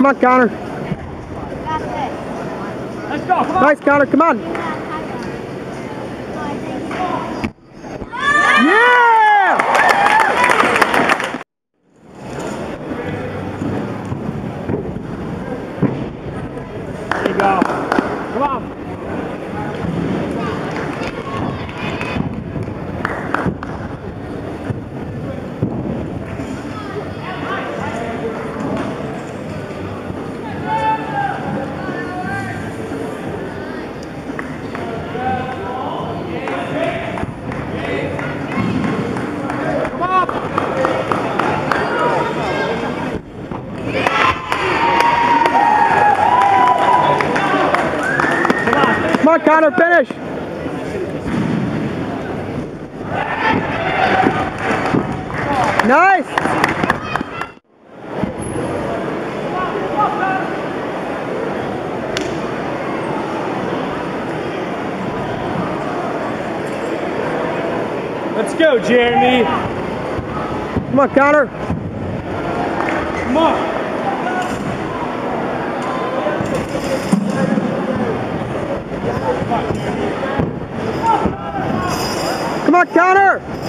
Come on, Connor. Let's go, come on. Nice, Connor. Come on. Yeah! There you go. Come on. Come on. Connor. Finish. Nice. Let's go, Jeremy. Come on, Connor. Come on. Come on, Connor.